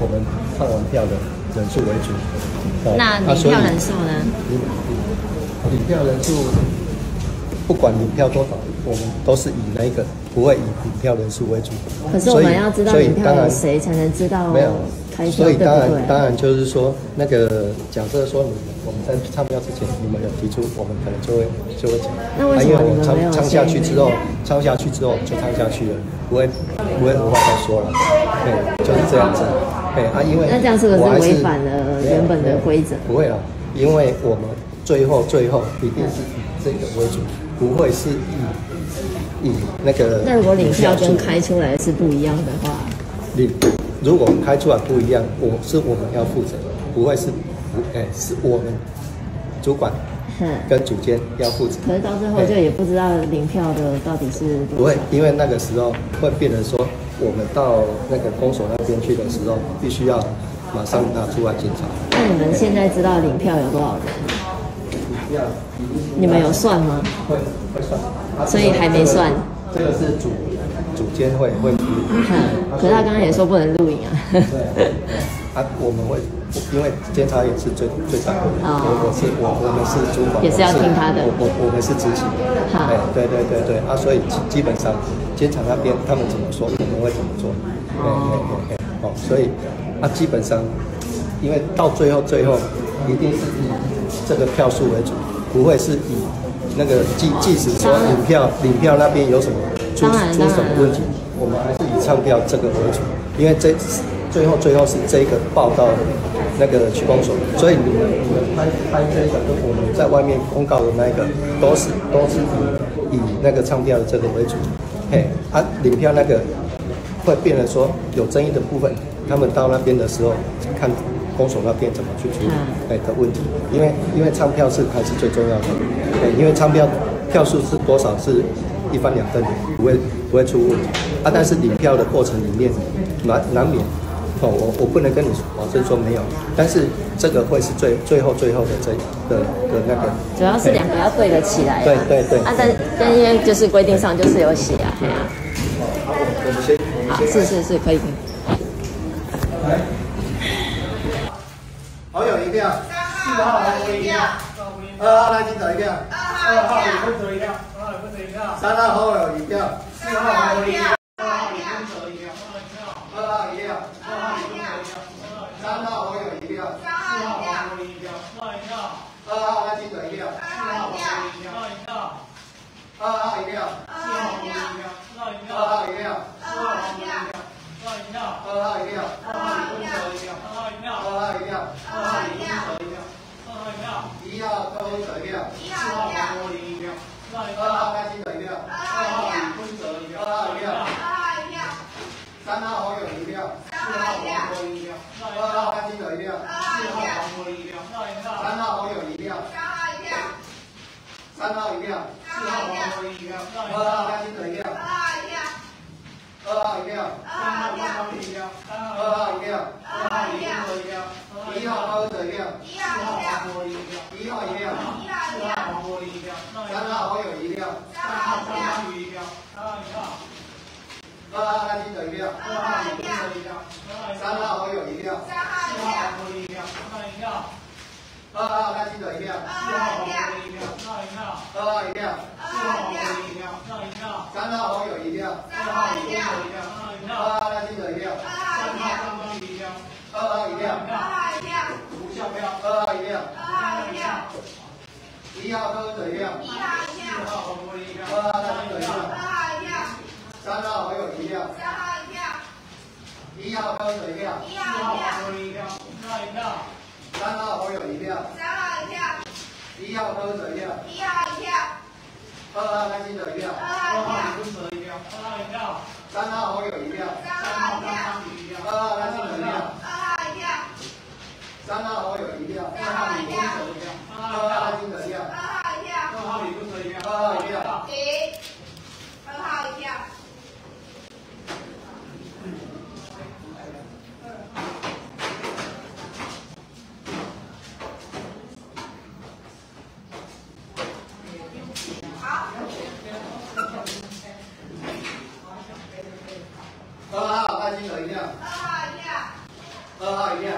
我们唱完票的人数为主。哦那领票人数呢？领领票人数，不管领票多少，我们都是以那个不会以领票人数为主。可是我们要知道领票有谁才能知道没有开票，所以当然？当然就是说，那个假设说你们我们在唱票之前，你们有提出，我们可能就会就会讲。那为什么啊因为我你们唱唱下去之后，唱下去之后就唱下去了，不会不会无话再说了。对，就是这样子。对啊，因为那这样是不是违反了原本的规则不会啊，因为我们最后最后一定是以这个为主，不会是以以那个。那如果领票跟开出来是不一样的话，领，如果开出来不一样，我是我们要负责，不会是不哎、是我们主管。跟主监要负责。可是到最后就也不知道领票的到底是不会。，因为那个时候会变成说，我们到那个公所那边去的时候，必须要马上拿出来检查。那你们现在知道领票有多少人？要你们有算吗？会会算，啊所以还没算。这个是主主监会会。可是他刚刚也说不能录影啊。对，啊，我们会，因为监察也是最最大的，哦。我我是我我们是主管，也是要听他的。我我我们是执行，好。哎，对对对对，啊，所以基基本上监察那边他们怎么说，我们会怎么做，对对对对，哦，所以啊，基本上，因为到最后最后一定是以这个票数为主，不会是以那个即即使说领票领票那边有什么出出什么问题，我们还是以唱票这个为主，因为这最后最后是这个报到那个区公所，所以你们你们拍拍这个跟我们在外面公告的那个都是都是以以那个唱票的这个为主，嘿，啊领票那个会变得说有争议的部分，他们到那边的时候看公所那边怎么去处理嗯。哎的问题，因为因为唱票是还是最重要的，哎，因为唱票票数是多少是一翻两瞪眼，不会不会出问题啊，但是领票的过程里面难难免。哦，我我不能跟你保证说没有，但是这个会是最最后最后的这的的那个，主要是两个要对得起来啊。对对对啊，但但因为就是规定上就是有写啊，对啊。我们先我们好，先是是是，可以。好友一票，四号来回一票，二号来金走一票，二号二号李坤哲一票，三号好友一票，四号黄国一票，二号李坤哲一票，二号一票，二号李坤哲一票，三号好友一票，四号黄国一票，二一票，二号来金走一票，四号黄国一票，二一票，二号一票，四号黄国一票，二一二票，号一票，四号黄国一票，二一票，二号一票，二号李坤哲一票，二一票，二号一票，二号李坤哲一票，二一票，一号都走一票，四号黄国一票，二一二号票，来金走一票，二号李坤哲一票，二一票，三号好友一票，四号黄国一票，二一二号票，来金走一票，四号黄国一票，二一票，三号好友一票，三号一票，四号黄国一票，二一二号票。来金走一票，二号一票，三号光光一票，三号二号一票，二号李坤哲一票，一号高走一票，四号黄国一票，一号一票，四号黄国一票，三号好友一票，三号张章宇一票，三号一票，二号来金走一票，二号李坤哲一票，三号好友一票，四号黄国一票，三一票，二号来金走一票，四号黄国一票，三一票，二号一票，四号黄国一票，三一票，三号好友一票，二号一票，三一票，二号来金走一票，三号张章宇一票，二号一票，无效票，二号一票，三票，一号高走一票，四号红玻璃一票，二号来金走一票，三号还有一票，一号高走一票，四号红玻璃一票，三一票，三号好友一票，一号一票，二号来金走一票，二号李坤哲一票，二号一票，三号好友一票，三号张章宇一票，二号来金走一票，三号二号一票二号一跳二号一票二号一跳停二号一票二号开心的一票二号一票二号一票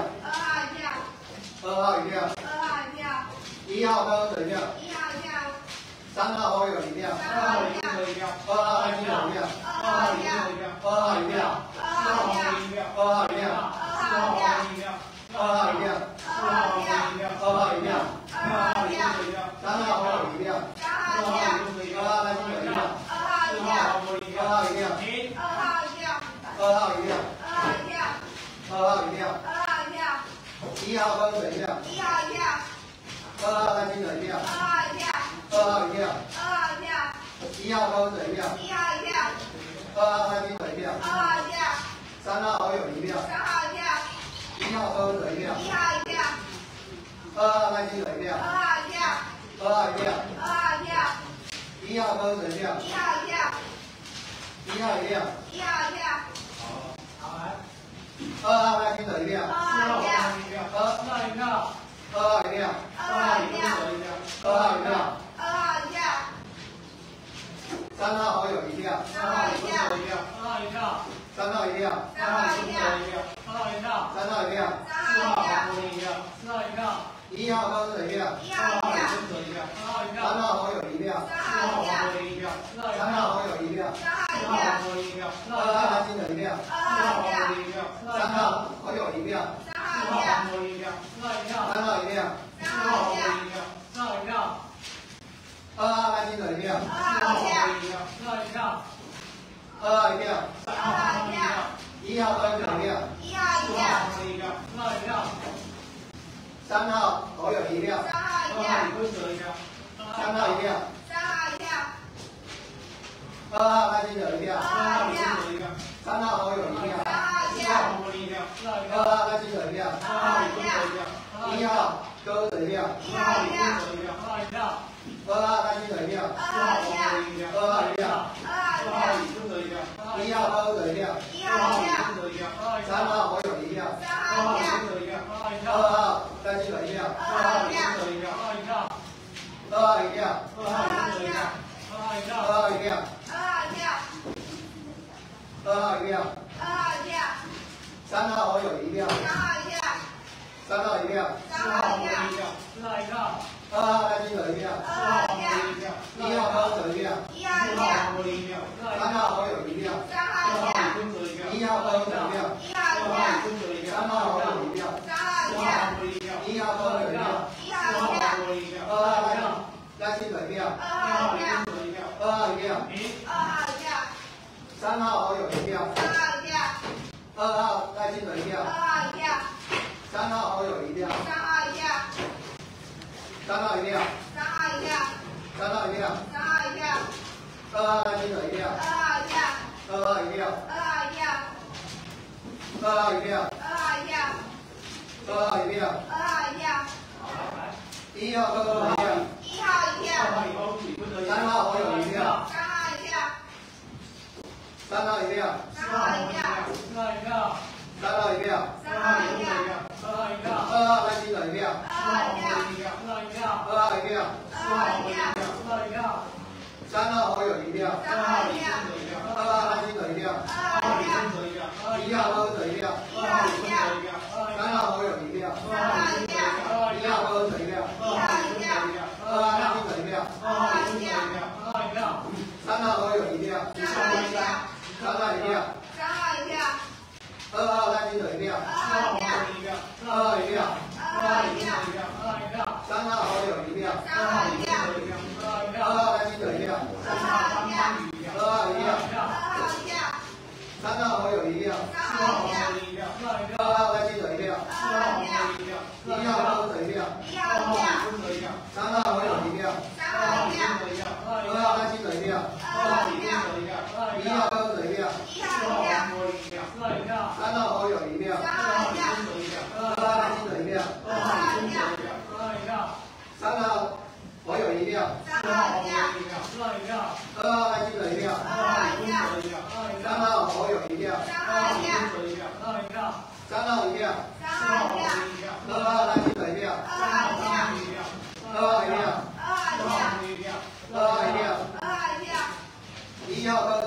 二号一辆，二号一辆，二号一辆，二号一辆，二号一辆，二号一辆，二号一辆，二号一辆，三号我有一辆，三号一辆，三号一辆，四号一辆，四号一辆，二号工作一辆，四号工一辆，一号工作一辆，一号工一辆，三号我有一辆，三号一辆，一号工作一辆。三号好友一票。三号一票。二号带进的一票。二号一票。三号好友一票。三号一票。三号一票。三号一票。三号一票。三号一票。三号一票。三号一票。二号一票。二号一票。二号一票。三号一票。二号一票。三号一票。号一票。一号三号三号好友一票。三号好友一票。三号一票四号一票四号一票三号一票三号一票四号一票二号一票二号来宾的一票四号一票四号一票四号一票四号一票一下，倒一下，三倒一下，四倒一下，二倒一下，二倒一下，二倒一，二倒一，二倒一，二倒一下，一下。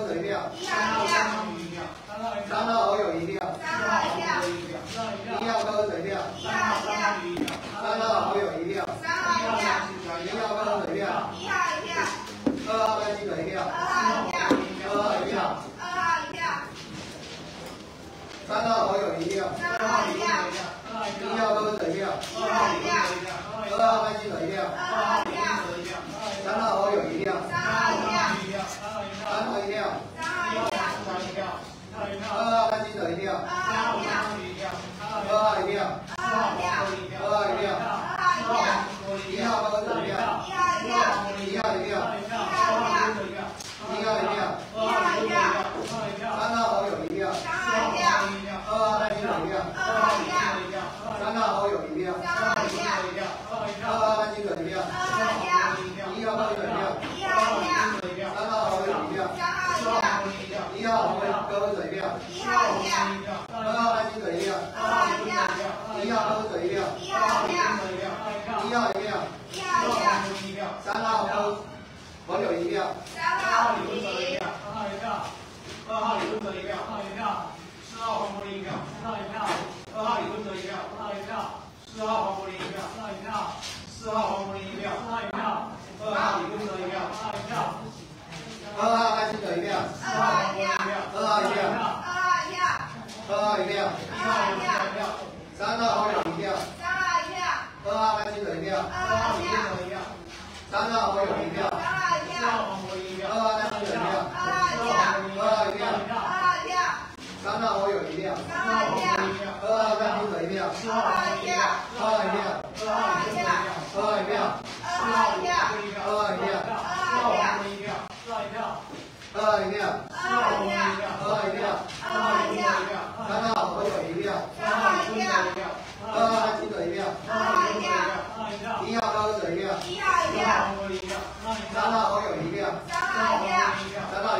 一二三四五六七八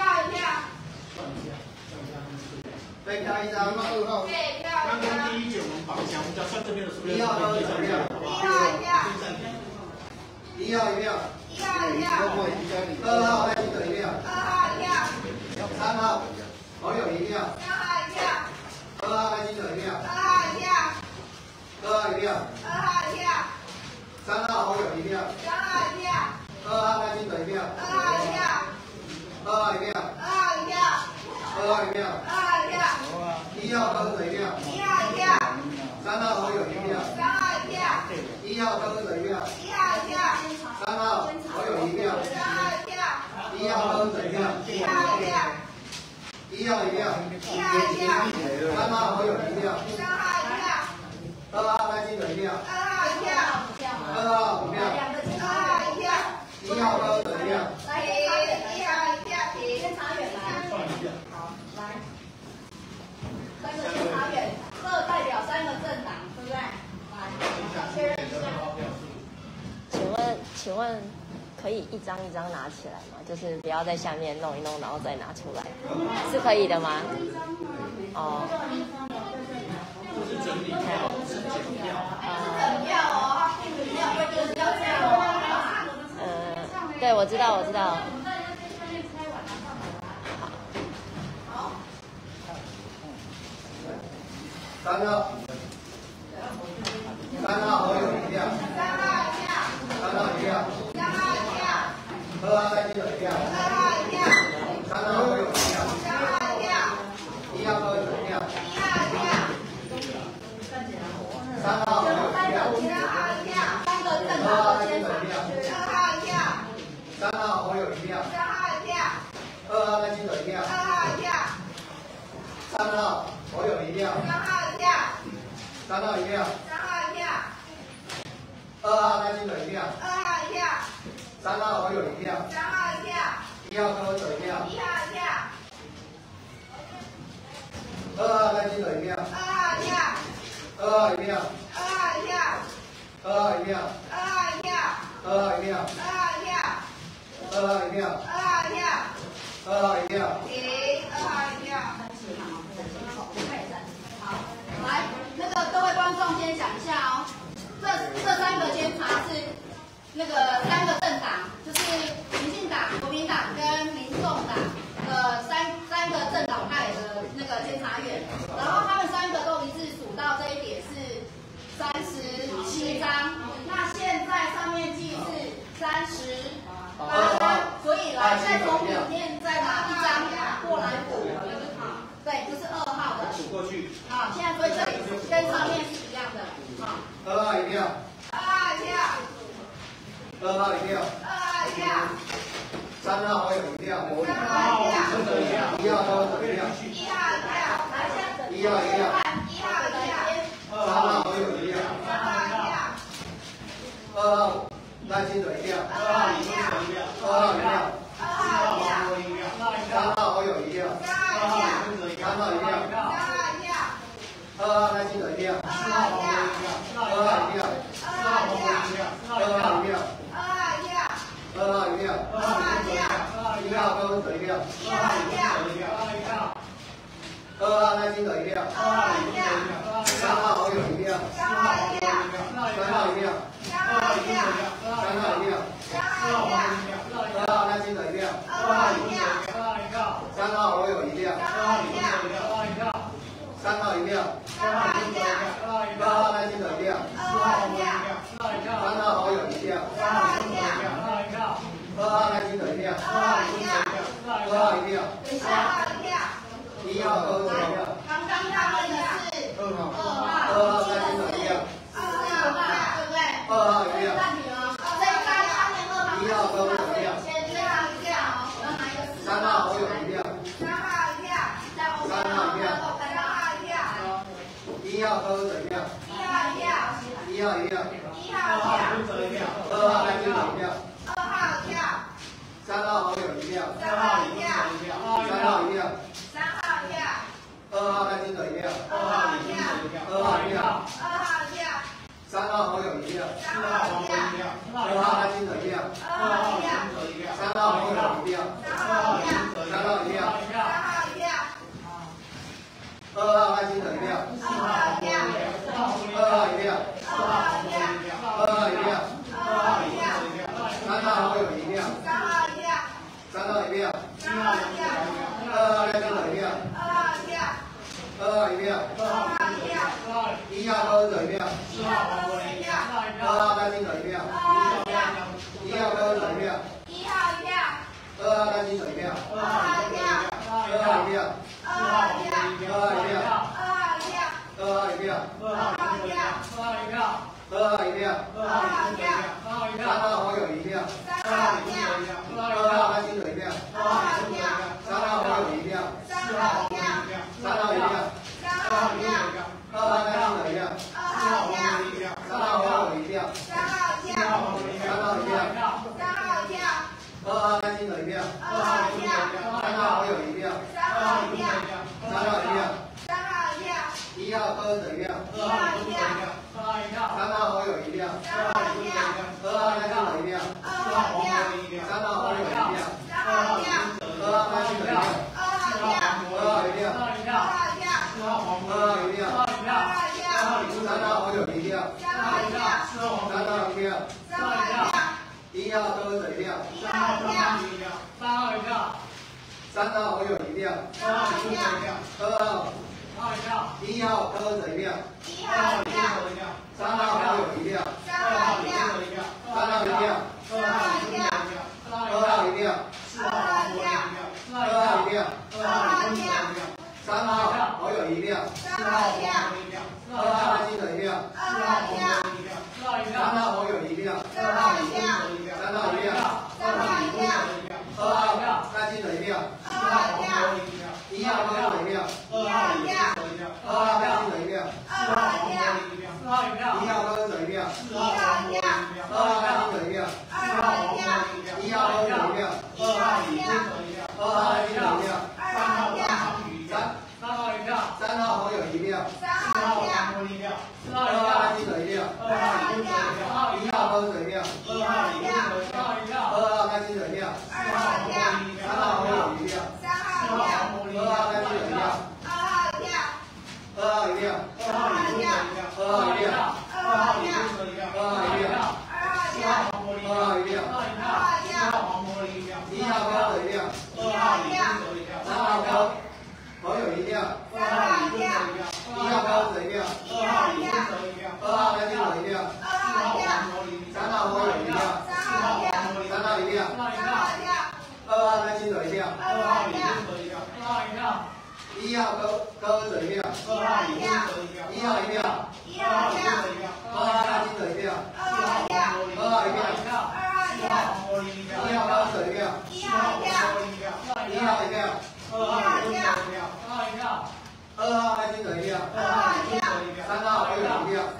一号一票，被票一张，废票刚一张刚，第一卷我们绑一下，我们只要算这边的数量，一号一票，好不一？号一票，一号一票，一号一票，二号赖清德一票，二号一票，三号好友一票，三号一票，二号赖清德一票，二号一票，二号一票，二号一票，三号好友一票，三号一票，二号赖清德一票，二号一票，二号一票，二号二号一票，二号一票，一号高哲一票，一号一票，三号侯友一票，三号一票，一号高哲一票，一号一票，三号侯友一票，三号一票，一号高哲一票，一号一票，一号一票，一号一票，三号侯友一票，三号一票，二号赖清德一票，二号一票，二号五票，二号一票，一号高哲一票，来一号一票，停。监察员来，好，来，三个监察员，各代表三个政党，对不对？来，确认一下。请问，请问可以一张一张拿起来吗？就是不要在下面弄一弄，然后再拿出来，是可以的吗？哦，整理票，是检票。整票哦，它并没有规定是要这样哦。嗯，对，我知道，我知道。好三号，三号侯友一票，三号一票，三号一票，三号一票，二号赖清德一票，二号一票，三号侯友一票，三号一票，一号高哲一票，一号一票，三号侯友一票，三号一票，三个政二号党的监赖清德察一票，二号一票，三号我有一票，三号一票，二号赖清德一票，二号一票，三号我有一票，三号一票，三号一票，三号一票，二号赖清德一票，二号一票，三号我有一票，三号一票，一号跟我走一票，一号一票，二号赖清德一票，二号一票，二号一票，二号一票，二号一票，二号一票，二号一票，二号一票，二号一票，二号一票，二号一票，停，二号一票。好，来，那个各位观众先讲一下哦，这这三个监察是那个三个政党，就是民进党、国民党跟民众党的三三个政党派的那个监察员，然后他们三个都一致数到这一点是三十七张，那现在上面记是三十所以来再从里面再拿一张过来补，好，对，这是二号的。数过去，好，现在所以这里跟上面是一样的。好，二号一票，二号一票，二号一票，二号一票，三号侯友一票，三号一票，一号高哲一票，一号一票，来，现在整一号三号一票，三号一票，三号好友一票，三号一票，三号一票，三号一票，三号好友一票，三号一票，三号好友一票，三号一票，三号一票，三号好友一票，三号一票，三号一票，三号好友一票，三号一票，三号一票，一号好友。God. 三号一定三号我有一定四号一定二号一票，二号一票。一号勾勾一票，二号一票，一号一票，一号一票，二号大金一票，二号一票，二号一票，二号一票，一号一票，一号一票，一票，二号一票，二号一票，二号大金一票，二号一票，三号一票。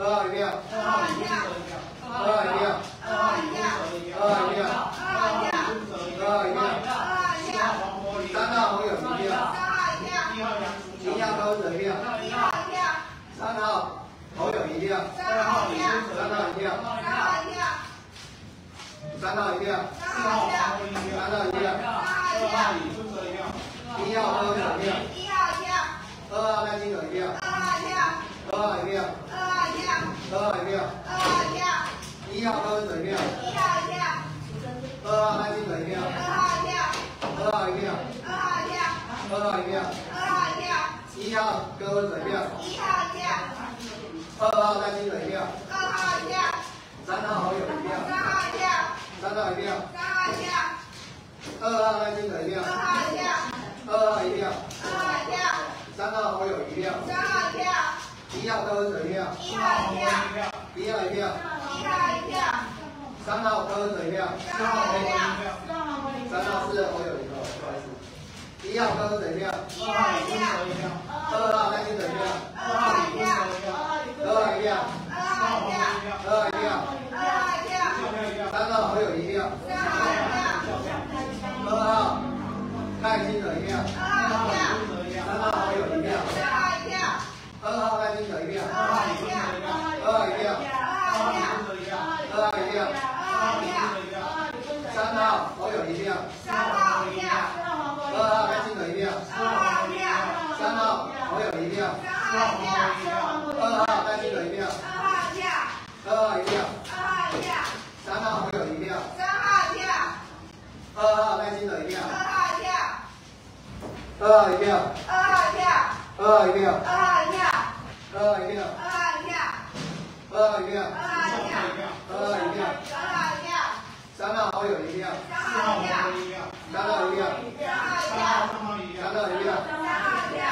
二号一票二号一票二号一票二号一票二号一票二号一票三号三号一票三号一票一号两组一号两组一号两组一号两组一号三号一号三号一号三组一号两组一号三组一号两组一号两组一号两组一号两组一号两组一号两组一号三组一号两组三组一号三组一号两组一号两组一号两组一号两组一号两组二号一票，一号柯文哲一票，二号赖清德一票，二号一票，二号一票，一号柯文哲一号一票，二号赖清德一票，三号好友一票，三号一票，二号赖清德一票，二号一票，三号好友一票，三号柯文哲一票，四号黄国英一票，一号一票，三号柯文哲一票，四号黄国英一票，三号四侯友一票，不好意思，一号柯文哲一票，二号李春哲一票，二号赖清德一票，二号李春哲一票，二号一票，二号一票，二号一票，四号票一票，三号侯友一票，二号赖清德一票，二号李春哲一票，三号侯友一票，二号赖清德一票，二号李春哲一票，二号一票，二号李春哲一票，二号一票，二号李春哲一票，三号侯友一票，四号黄国英一票，二号赖清德一票，四号黄国英一票，三号侯友一票，四号黄国英一票，二号赖清德一票，二号一票，三号侯友一票，二号赖清德一票，二号一票，二号一票，二号一票，二号一票，二号一票，二号一票，三号侯友一票，四号黄国英一票，三号一票，三号张浩一票，三号一票，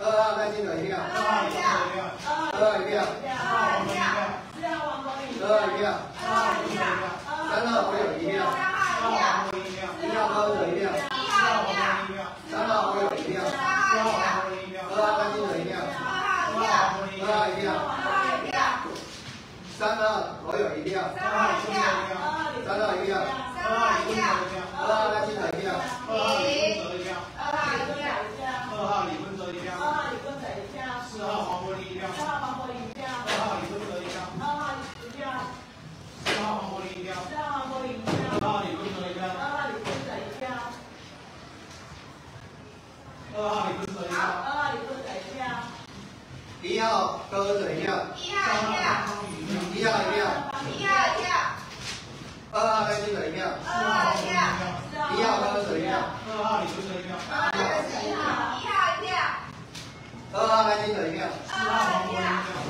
二号赖清德一票，二号李春哲一票，二号一票，二号黄国英一票，二号一票，二号李春哲一票，三号侯友一票，四号黄国英一票，一号柯文哲一票，四号黄国英一票，三号侯友一票，四号黄国英一票，二号赖清德一票，二号黄国英一二号票，一票，三号侯友一票，三号李春哲一三号一票，二号李春哲一票，二号赖清德一票，二号李春哲一票，二号李春哲一票，四号黄国英一票，二号李春哲一票，四号黄国英一票，二号李春哲一票，二号李春哲一票，二号李春哲一票，一号柯文哲一票，三号张浩宇一票，一号一票，二号赖清德一票，四号黄国英一票，一号柯文哲一票，二号李春哲一票，二号赖清德一票，四号黄国英一票，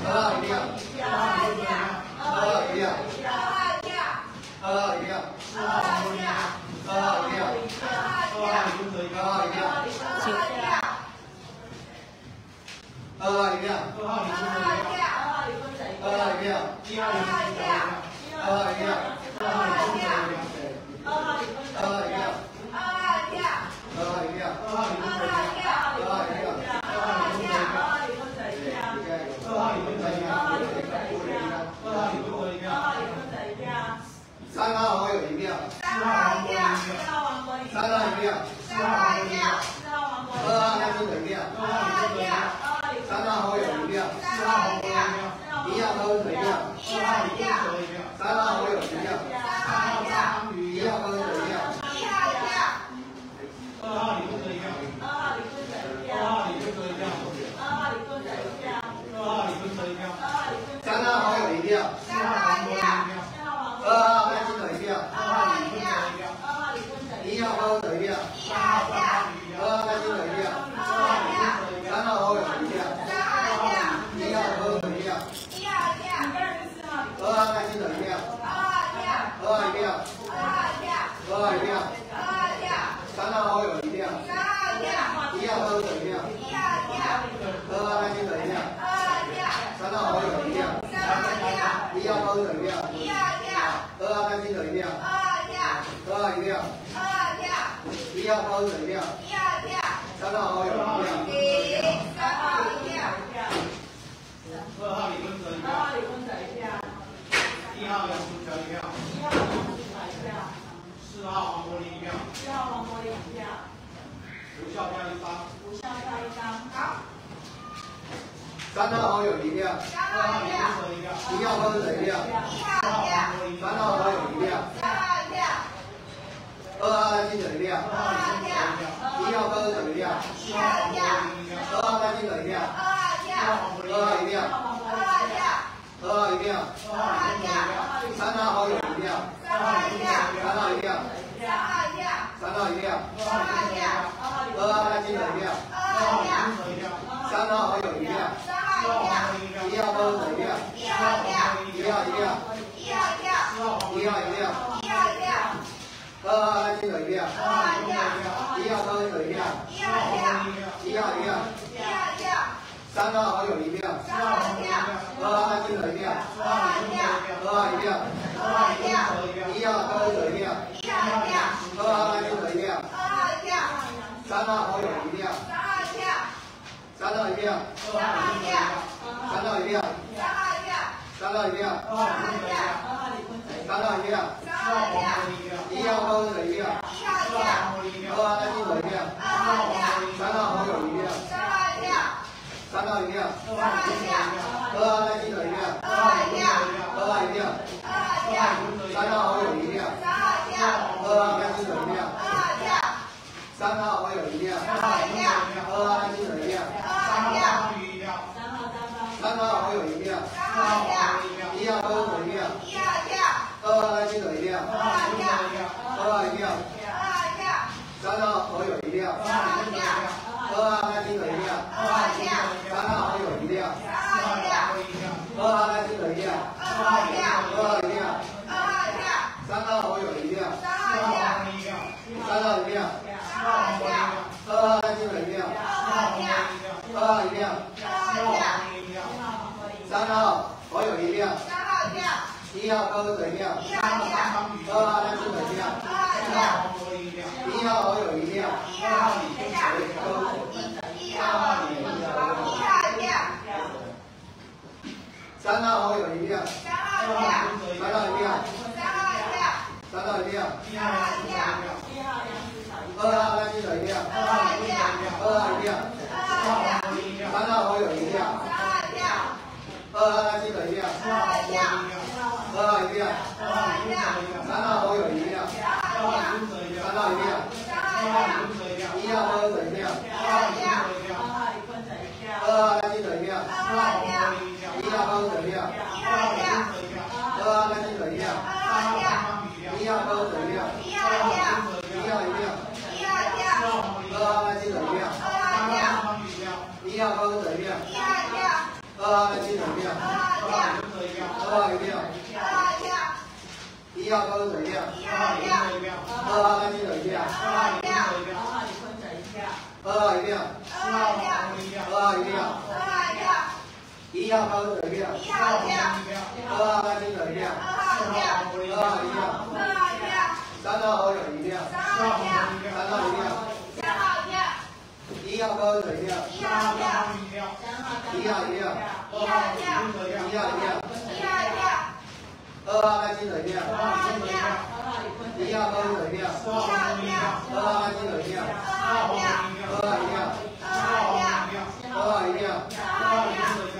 二号一票，二号李春哲一票，二号一票，二号一票，四号黄国英一票，二号一票，二号一票，二号一票，请二号一票，二号一票，二号一票，一号李春哲一票，二号一票，二号李春哲一票，二号一票，二号一票，二号李春哲一票，二号一票，二号李春哲一票，二号一票，二号李春哲一票，二号李春哲一票，二号李春哲一票，三号好友一票，四号王国英一票，三号一票，四号黄国英一票，二号赖清德一票，二号一票，三号好友一票，四号一票，一号柯文哲一票，四号一票，三号侯友一票，三号张康宇一一号票，柯文哲一票，二号李春哲一票，二号李春哲一票，二号李春哲一票，三号侯友一票，四号黄国英一票，二号赖清德一票，二号李春哲一票，一号柯文哲一票，三号张康宇一票，二号赖清德一票，二号李春哲一票，三号侯友一票，一号柯文哲一票，二号赖清德一票，二号一票，二号一票，三号侯友一票，一号柯文哲一票，二号赖清德一票，三号侯友一票，一号柯文哲一票，二号赖清德一票，二号一票，一号柯文哲一票，三号侯友一票，二号李春哲一票，一号杨淑乔一票，四号黄国英一票，无效票一张。三号侯友宜亮，三号一票，一号柯水亮，一号一票，三号侯友宜亮，三号一票，二号赖清德亮，二号一票，一号柯水亮，一号一票，二号赖清德亮，二号一票，二号一亮，二号一票，二号一亮，二号一票，三号好友一票，三号一亮，三号一票，三号一亮，三号一票，二号赖清德亮，二号一票，三号侯友宜亮，三号一票，一号柯水亮，一号一票，一号一亮，一号一票，一号一亮，一号一票，二号赖清德亮，二号一票，一号柯水亮，一号一票，一号三号好友宜亮，三号一票，二号赖清德亮，二号一票，二号一亮，二号一票，一号柯水亮，一号一票，二号赖清德亮，二号一票，三号好友一票，三号一亮，三号一票，三号一亮，三号一票，三号一亮，三号一票，三号一亮，三号一票，一号柯水亮，一号一票，二号赖清德亮，二号一票，三号侯友宜亮，三号一票，三号一亮，三号一票，二号赖清德亮，二号一票，二号一亮，二号一票，三号好友宜亮，三号一票，二号赖清德亮，二号一票，三号好友宜亮，三号一票，二号赖清德亮，二号一票，三号好友宜亮，三号一票，一号柯水亮，一号一票，二号赖清德亮，二号一票，二号一亮，二号一票，三号好友宜亮，三号一票，二号赖清德亮，二号一票，三号侯友宜亮，三号一票，二号赖清德亮，二号一票，二号一亮，二号一票，三号侯友宜亮，三号一票，三号一亮，三号一票，二号赖清德亮，二号一票，二号一亮，二号一票，三号侯友宜亮，三号一票，一号柯水亮，一号一票，二号，二号一票，一号侯友宜亮，一号，等一下，一一号，一号一票，三号侯友宜亮，三号一票，三号一亮，三号一票，三号一亮，三号一票，二号赖清德亮，二号一票，二号一亮，二号一票，三号侯友宜亮，三号一票，二号赖清德亮，二号一票，二号一亮，二号一票，三号侯友宜亮，三号一票，三号一亮，三号一票，一号柯水亮，一号一票，二号赖清德亮，二号一票，一号柯水亮，一号一票，二号赖清德亮，二号一票，一号柯水亮，一号一票，一号一亮，一号一票，二号赖清德亮，二号一票，一号柯水亮，一号一票，二号赖清德亮，二号一票，二号一亮，二号一票，一号柯水亮，一号一票，二号赖清德亮，二号一票，二号一亮，二号一票，二号一亮，二号一票，一号柯水亮，一号一票，二号赖清德亮，二号一票，二号一亮，二号一票，三号侯友宜亮，三号一票，三号一亮，三号一票，一号柯水亮，一号一票，一号一亮，一号一票，一号一亮，一号一票，二号赖清德亮，二号一票，一号柯水亮，一号一票，二号赖清德亮，二号一票，二号一亮，二号一票，二号一亮，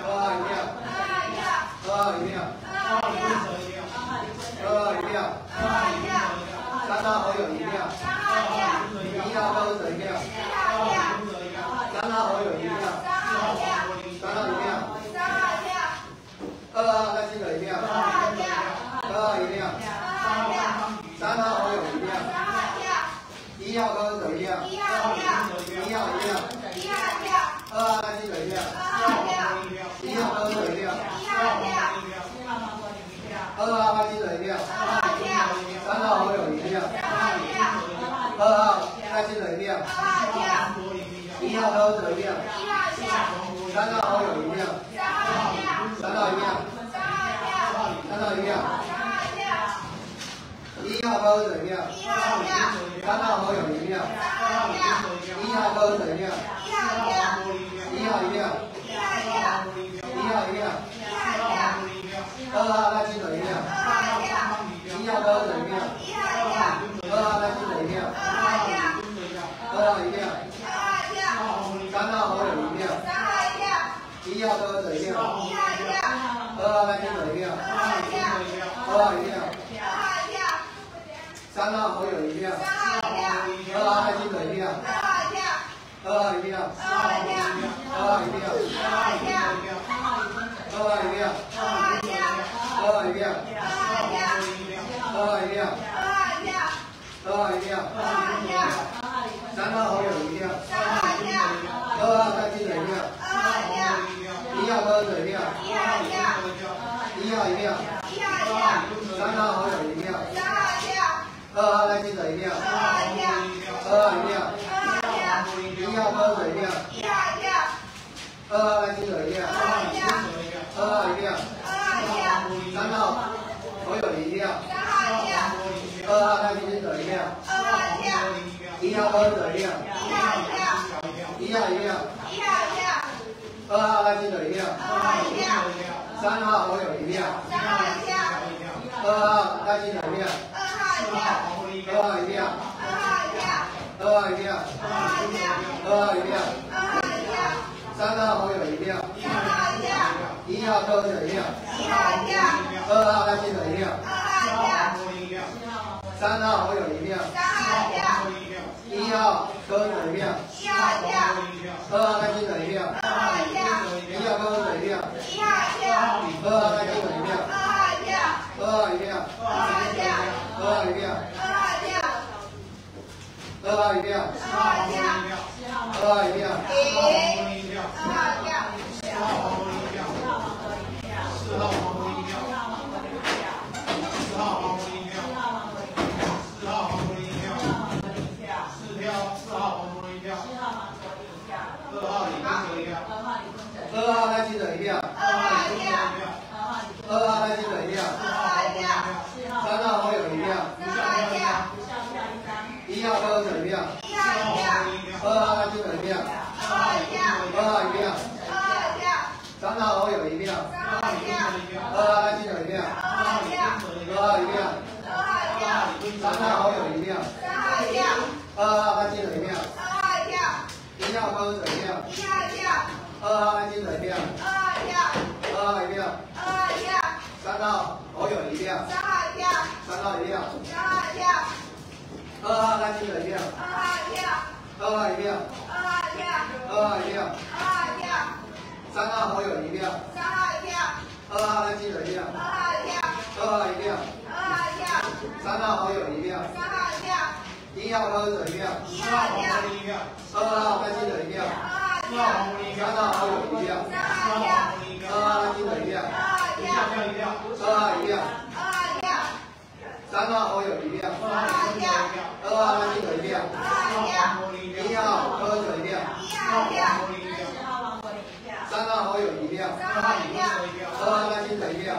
二号一票，二号一亮，二号一票，二号一亮，二号一票，二号一亮，二号一票，三号侯友宜亮，三号一票，一号柯水亮，一号一票，三号侯友宜亮，三号一票，三号一亮，三号一票，二号赖清德亮，二号一票，二号一亮，二号一票，三号侯友宜亮，三号一票，一号柯水亮，一号一票，一号一亮，一号一票，二号赖清德亮，二号一票，一号柯水亮，一号一票，二号赖清德亮，二号一票，三号侯友宜亮，三号一票，二号赖清德亮，二号一票，一号柯水亮，一号一票，三号侯友宜亮，三号一票，三号一亮，三号一票，三号一亮，三号一票，一号一号柯水票，一号一票，一号一票，一号一票，二号赖清德一票，二号一票，三号侯友一票，三号一票，二号赖清德票，二号一票，二号一票，二号一票，二号一票，二号一票，二号一票，二号一票，三号侯友谊票，三号一票，一号柯水票，一号一票，二号赖清德票，二号一票，三号侯友一票，三号一票，一号高音一票，一号一票。二号高音一票，二号一票。一号高音一票，一号一票。二号高音一票，二号一票。二号一票，二号一票。二号一票，二号一票。二号一票。二号一票。二号一票。二号赖清德票，二号一票，二号赖清德票，二号一票，三号侯友谊票，三号一票，一号柯水票，一号一票，二号赖清德票，二号一票，二号一票，二号一票，三号好友谊票，三号一票，二号赖清德票，二号一票，二号一票，二号一票，三号侯友谊票，三号一票，二号赖清德票，一号一票，二号一票，二号三记的一票，二号一票，二号一票，二号一票，二号一票，三号好友一票，三号一票，二号三记的一票，二号一票，二号一票，二号一票，三号好友一票，三号一票，一号好友一票，一号一票，二号来记一票，二号一票，三号好友一票，三号一票，二号来一票，二号一票，二号一票。三号好友一定要，二号一定要，一定要，一号一定要，一号一定要，一一定要。三号好友一定要，二号一定要，号那金一定要，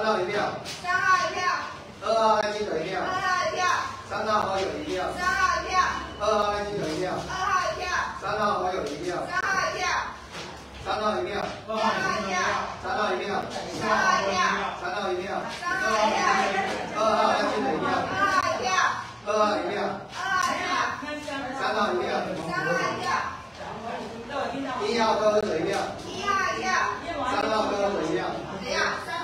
三号一票，三号一票，二号赖清德票，二号一票，三号好友一票，三号一票，二号赖清德票，二号一票，三号好友一票，三号一票，三号一票，三号一票，三号一票，三号一票，三号一票，三号一票，二号赖清德票，二号一票，二号一票，二号一票，三号一票，三号一票，一号柯水票，一号一票，三号柯水票，怎样？三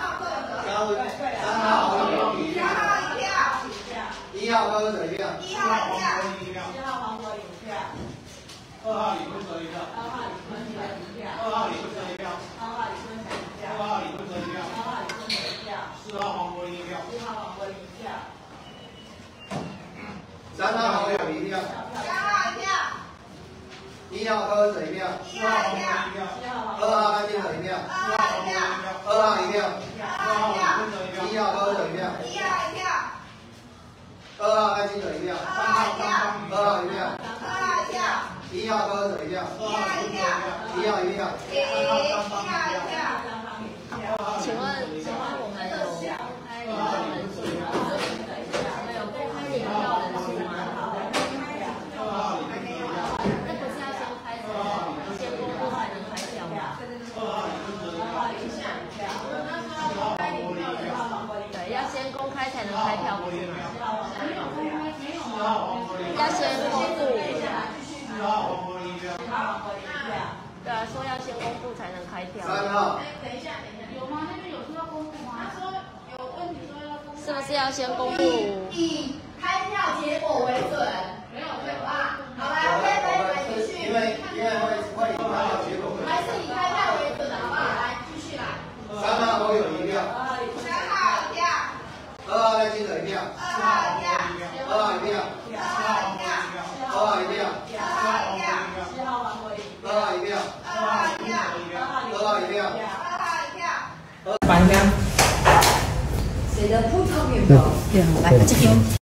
一票，一号柯柯文哲一票。一号黄国一票。二号李坤哲一票。二号李坤哲一票。二号李坤哲一票。二号李坤哲一票。二号李坤哲一票。二号李坤哲一票。四号黄国一票。四号黄国一票。三号一票。三号一票。一号柯文哲一票。一号一票。二号赖清德一票。二号一票。二号一票。二号一票。一号柯文哲一票。一号一票。二号爱心走一遍，三号三号二号一遍，三，号一定要，一号高者一定，一号一定要，一一定要，三号。要先公布？ 아 이, 같.